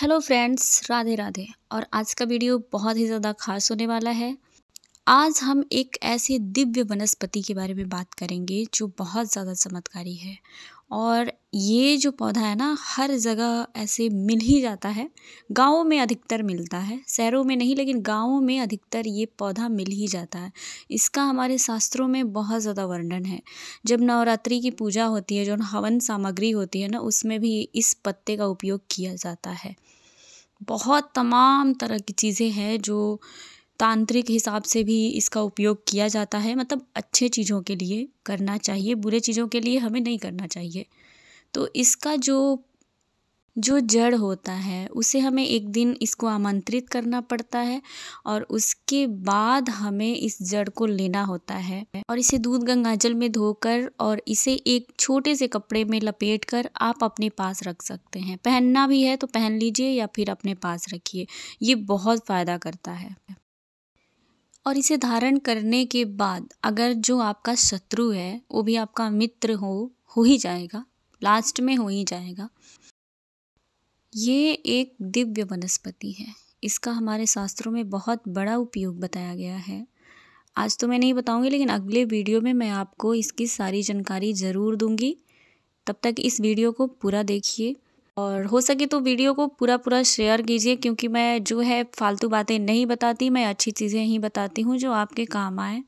Hello friends Radhe Radhe और आज का वीडियो बहुत ही ज़्यादा खास होने वाला है। आज हम एक ऐसे दिव्य वनस्पति के बारे में बात करेंगे, जो बहुत ज़्यादा चमत्कारी है। और ये जो पौधा है ना, हर जगह ऐसे मिल ही जाता है। गाँवों में अधिकतर मिलता है, शहरों में नहीं, लेकिन गाँवों में अधिकतर ये पौधा मिल ही जाता है। इसका हमारे शास्त्रों में बहुत ज़्यादा वर्णन है। जब नवरात्रि की पूजा होती है, जो हवन सामग्री होती है ना, उसमें भी इस पत्ते का उपयोग किया जाता है। बहुत तमाम तरह की चीज़ें हैं, जो तांत्रिक हिसाब से भी इसका उपयोग किया जाता है। मतलब अच्छे चीज़ों के लिए करना चाहिए, बुरे चीज़ों के लिए हमें नहीं करना चाहिए। तो इसका जो जो जड़ होता है, उसे हमें एक दिन इसको आमंत्रित करना पड़ता है और उसके बाद हमें इस जड़ को लेना होता है और इसे दूध गंगाजल में धोकर और इसे एक छोटे से कपड़े में लपेट कर आप अपने पास रख सकते हैं। पहनना भी है तो पहन लीजिए या फिर अपने पास रखिए। ये बहुत फ़ायदा करता है। और इसे धारण करने के बाद अगर जो आपका शत्रु है, वो भी आपका मित्र हो हो ही जाएगा लास्ट में हो ही जाएगा। ये एक दिव्य वनस्पति है। इसका हमारे शास्त्रों में बहुत बड़ा उपयोग बताया गया है। आज तो मैं नहीं बताऊँगी, लेकिन अगले वीडियो में मैं आपको इसकी सारी जानकारी ज़रूर दूँगी। तब तक इस वीडियो को पूरा देखिए। और हो सके तो वीडियो को पूरा पूरा शेयर कीजिए, क्योंकि मैं जो है फालतू बातें नहीं बताती, मैं अच्छी चीज़ें ही बताती हूँ जो आपके काम आए।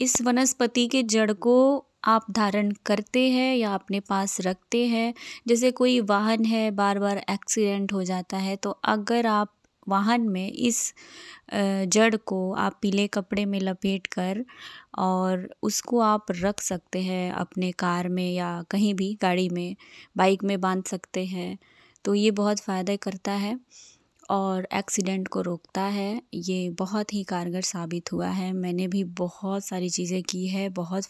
इस वनस्पति के जड़ को आप धारण करते हैं या अपने पास रखते हैं। जैसे कोई वाहन है बार बार एक्सीडेंट हो जाता है तो अगर आप वाहन में इस जड़ को आप पीले कपड़े में लपेट कर और उसको आप रख सकते हैं अपने कार में या कहीं भी गाड़ी में, बाइक में बाँध सकते हैं। तो ये बहुत फ़ायदा करता है और एक्सीडेंट को रोकता है। ये बहुत ही कारगर साबित हुआ है। मैंने भी बहुत सारी चीज़ें की है, बहुत